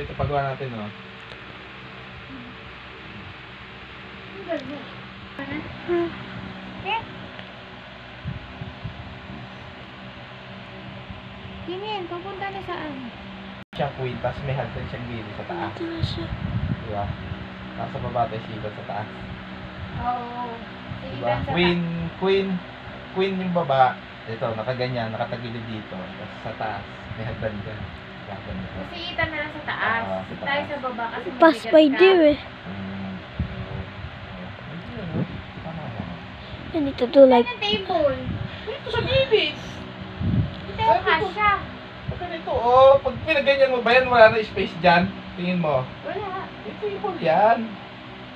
Eh, ito pagawa natin, oh. Tingin, papunta na saan? Siyang queen, tapos may hagdan siyang gilid sa taas. Ito na siya. Di ba? Nasa baba tayo sibat sa taas. Oo. Di Sige, ba? sa Queen, queen, queen yung baba. Ito, nakaganyan, nakatagilid dito. Tapos sa taas, may hagdan dyan. Kasi itan na lang sa taas. Ah, sa Tayo taas. sa baba kasi Pass mabigat by ka. there eh. Mm. Ayun, tama. I need to do like... Saan ang table? Dito sa gilid. Ito yung Sabi ko. kasha. Pag ganito, oh, pag pinaganyan mo ba yan, wala na space dyan? Tingin mo. Wala. Ito yung yan.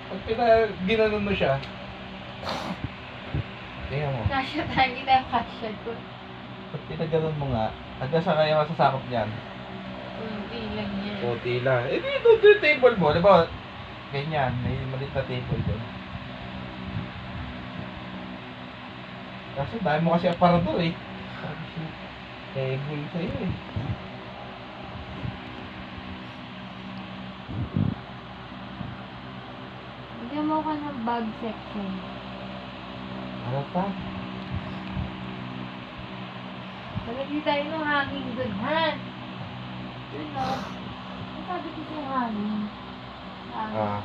Pag pinaginanon mo siya. Tingnan mo. Kasha tayo. Hindi tayo kasha ko. Pag pinaganon mo nga, hanggang saan kaya masasakop niyan? Kunti lang yan. Puti lang. Eh, dito, dito yung table mo. Di ba? Ganyan. May maliit na table doon. Kaso dahil mo kasi aparador eh. Siya, table sa'yo eh. Bigyan mo ko ng bag section. Ano pa? Malagay tayo ng hanging doon, ha? Yun o. Ang sabi ko sa. Hanging. Ah.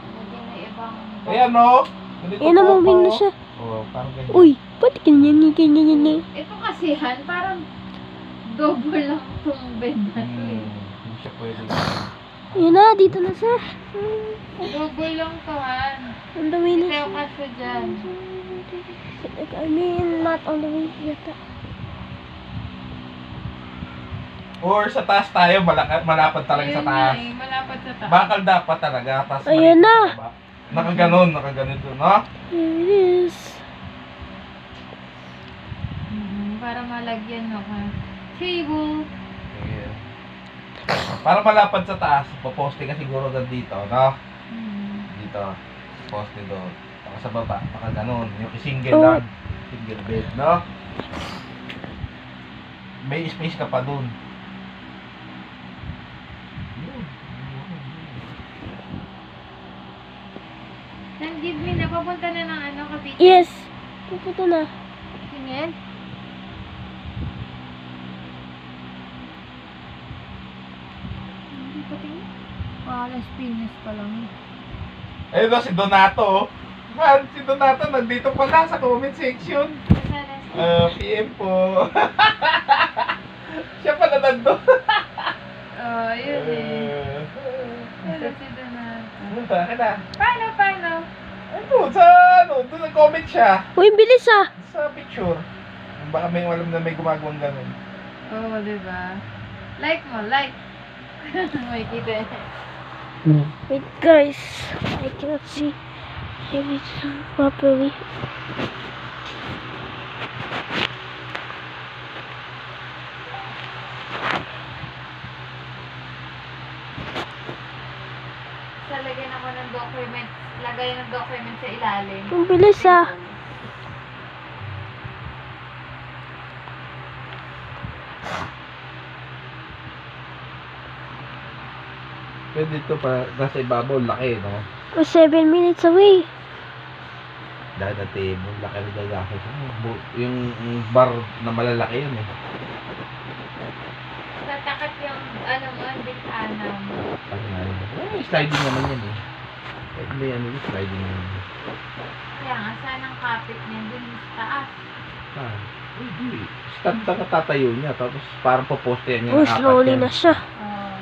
Lagyan ng ibang Ayan no? Ganito Yan na, moving na oh. siya. Oo, parang ganyan. Uy, ba't ganyan, ganyan, ganyan, ganyan? Ito kasi han, parang double lang itong bed na to eh. Hmm, hindi siya pwede. Yan na, dito na siya. Double lang to han. On the way na Ito siya. yung kasya dyan. I mean, not on the way yata. Or sa taas tayo, malaka, malapad talaga sa Ayun na taas. eh, malapad sa taas. Bakal dapat talaga. Tapos Ayan maliit na. sa baba. Nakaganon, nakaganito, no? Here it is. Mhm, para malagyan mo ka. Table. Ayan. Para malapad sa taas, poposte ka siguro doon dito, no? Mhm. Dito. Poste doon. Saka sa baba, baka ganun. Yung single Oh. lang. Single bed, no? May space ka pa doon. Yun. Nang give me na, papunta na ng ano, kapit. Yes. Pupunta na. Tingin. Hindi pa tingin. Alas Pinas pa lang. eh. Ayun na, si Donato. oh. Han, si Donato nandito pala sa comment section. Alas Ah, PM po. Siya pala nandun. Oh, yun eh. Pero si Donato. Bakit na? Paano, paano? Ano, sa ano, doon nag-comment siya. Uy, bilis ah. Sa picture. Baka may alam na may gumagawang ganun. Oo, oh, diba? Like mo, like. May kita eh. Wait, guys. I cannot see everything properly. Sa lagyan ako ng document, lagay ng document sa ilalim. Ang bilis ah. Pwede dito pa, nasa ibabaw, laki, no? We're seven minutes away. Dahil na table, laki rin lalaki. Bu- Yung yung bar na malalaki yun, eh. Tatakat yung, ano mo, bintana mo. Ano nga yun? Eh, sliding naman yan, eh. May ano yung sliding naman. Kaya nga, saan ang kapit niya dun sa taas? Ah, hindi. Stand na tatayo niya, tapos parang poposte niya Oh, ng apat slowly yan. na siya. Oh.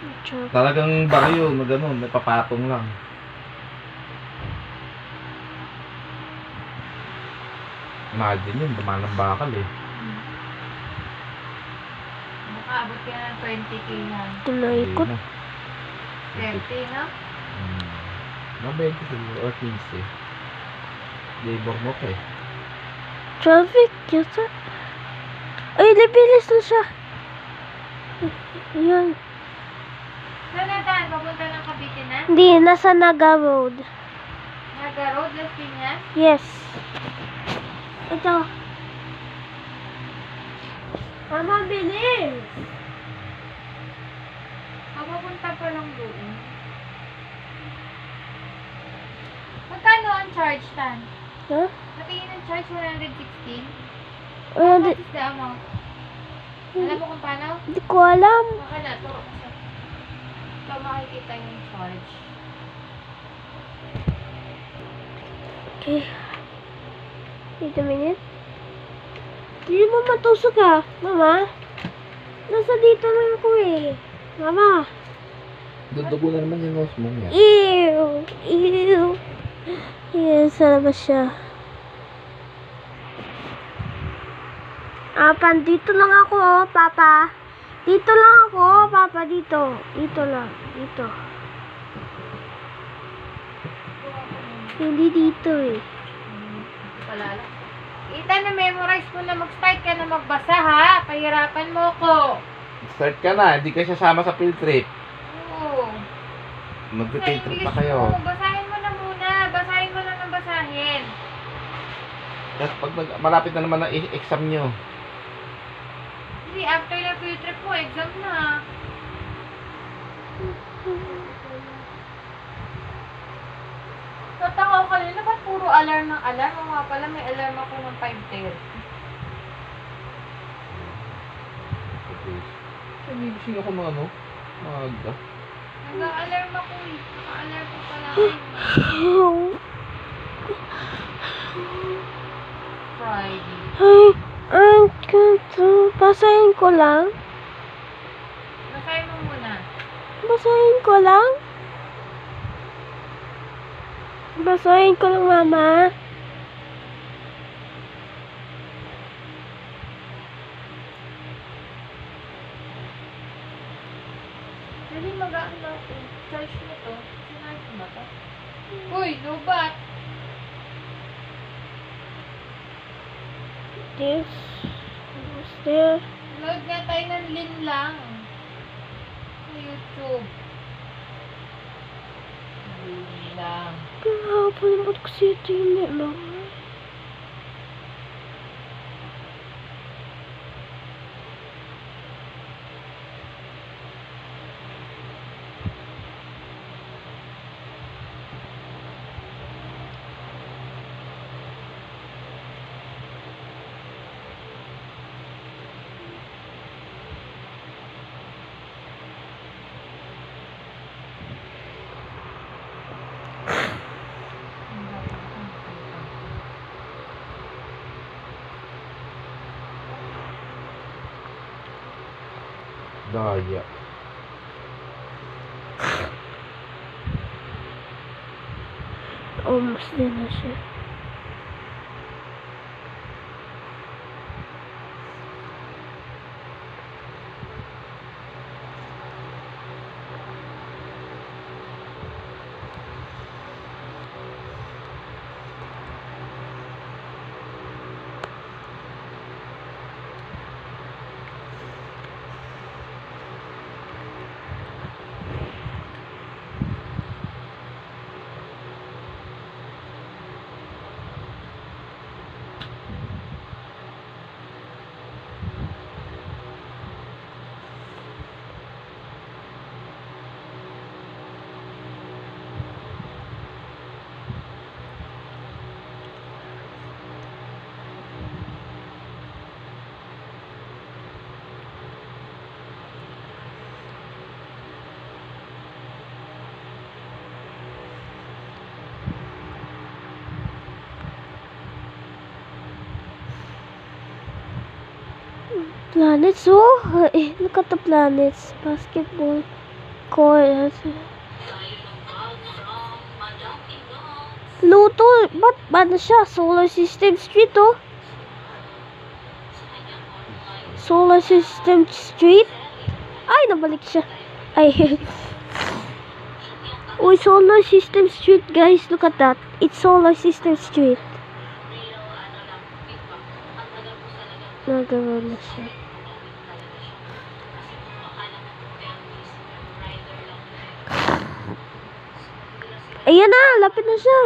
Medyo- Talagang bar yun, na ganun, may papatong lang. Imagine yun, dumanang bakal eh. Baka abot ka ng 20k yan. Na ikot. Ayun na. 30, no? Hmm. Mabenta siguro, or 15. Labor mo pa eh. Traffic, yata. Ay, bilis na siya. Ayan. Saan na daan? Papunta ng Cavite na? Hindi, nasa Naga Road. Naga Road, Las Piñas? Yes. Ito. Mama, bilis! Papapunta pa lang doon. Magkano ang charge, Tan? Ha? Natingin ang charge 116? Ah, What di, is the amount? Alam mo kung paano? di ko alam. Baka na, turo ko sa... Ito makikita yung charge. Okay. Wait a minute. Hindi mo matusok ah, mama. Nasa dito lang ako eh. Mama. Dudugo na naman yung nose mo niya. Ew. Ew. Yes, sa labas siya. Ah, pan, dito lang ako, oh, papa. Dito lang ako, oh, papa, dito. Dito lang, dito. Hindi dito eh. Palala. Kita na memorize mo na mag-start ka na magbasa ha. Pahirapan mo ko. Start ka na, hindi ka sasama sa field trip. Oo. Mag-field trip pa kayo. mo. Basahin mo muna. Basahin mo lang ang basahin. Tapos pag nag- malapit na naman ang exam nyo. Hindi, after na field trip mo, exam na. Tataka ko kanina, ba't puro alarm ng alarm? O nga pala, may alarm ako ng 5.30. Nagising ako ng ano? Maaga. Nag-alarm ako eh. Naka-alarm ko pala. Friday. Ay, ang kanto. Basahin ko lang. Basahin mo muna. Basahin ko lang. Basahin ko lang, mama. Hindi mag-ano. Charge mo to. Sinarge mo ba to? Uy, lubat! This. This there. Load nga tayo ng lin lang. Sa YouTube. Lin lang. Kahapon ba't kasi ito hindi mo? Daya. Almost din na. Planets, oh! Eh, look at the planets. Basketball court. Pluto, ba't ba na siya? Solar System Street, oh. Solar System Street? Ay, nabalik siya. Ay. Uy, Solar System Street, guys. Look at that. It's Solar System Street. Nagawa na siya. Ayan na, lapit na siya.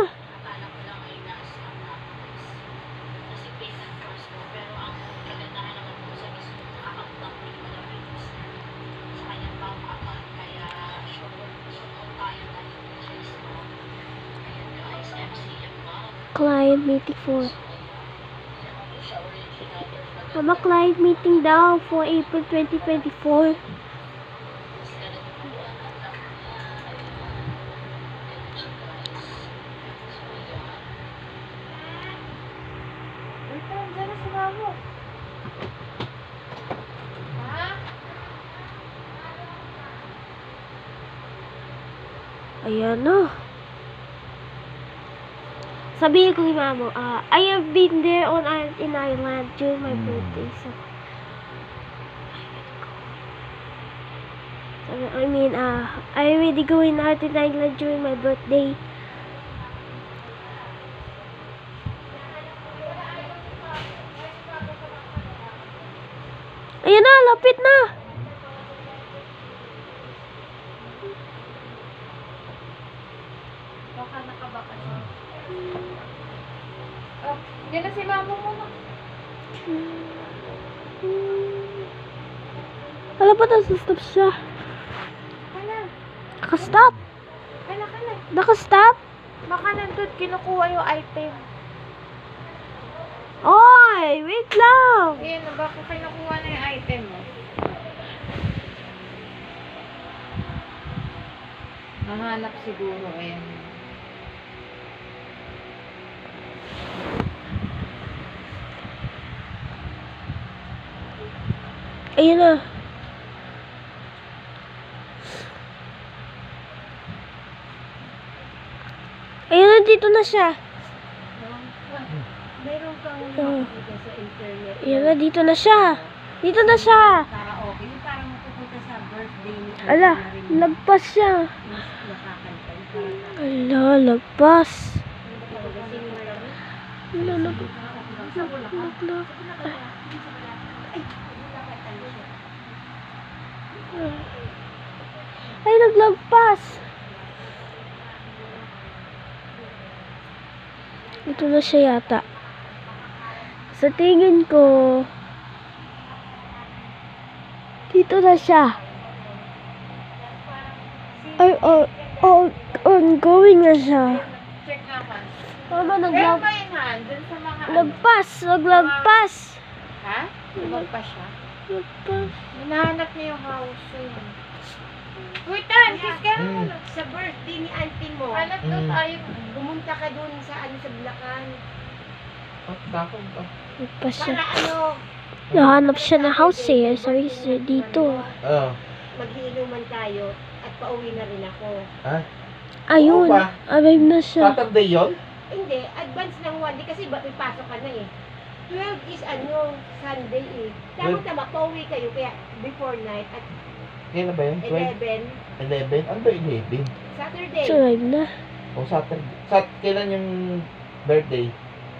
Client meeting for Mama client meeting daw for April 2024. Ayan na. Sabihin ko kay mama, ah, I have been there on Island in Ireland during my Hmm. birthday. So, I mean, ah, I already go in Ireland during my birthday. Wala pa nasa-stop siya. Naka-stop. kala, kala. Naka-stop. Baka nandun kinukuha yung item. Oy, wait lang. Ayan na, baka kinukuha na yung item mo. Nahanap siguro, ayan. Ayun na. Ayun na, dito na siya. Mayroon kang Oh. sa internet. Ayun na, dito na siya. Dito na siya. Karaoke. Yung parang sa birthday ni Ala, lagpas siya. Ala, lagpas. Ala, lag... Sa Bulacan. lag- lag- Ay, Bulacan tayo siya. Ay, naglagpas. Ito na siya yata. Sa tingin ko, dito na siya. Ay, oh, oh, ongoing na siya. Mama, naglag... Lagpas, naglagpas. Ha? Pa siya? Lagpas. Hinahanap niya yung house. Ayun. Wait, Tan! Kiss Mm. muna. Sa birthday ni auntie mo, hanap daw Mm. tayo. Pumunta ka dun sa ano sa Bulacan. Oh, dakong pa. Lagpas siya. Para ano, Nahanap siya ng house eh. Sabi siya dito. Oh. mag-iinuman tayo at pauwi na rin ako. Ah, Ayun. Oo ba? Arrive na siya. Saturday yun? Hindi, advance ng one day kasi ba may pasok ka na eh. 12 is ano, Sunday eh. Tama tama, pauwi kayo kaya before night at Kailan ba yun? 12? 11, 11? Ano ba 11? Saturday. Arrive na. O Saturday? Sat kailan yung birthday?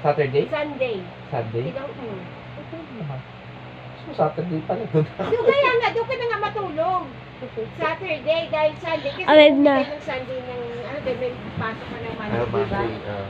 Saturday? Sunday. Sunday? Ikaw, hmm. Ito naman. So Saturday pala doon. Doon kaya nga, doon ka na nga matulog. Saturday dahil Sunday. Kasi Arrive na. ng Sunday ng, ano, may pasok ka ba? Monday. ah.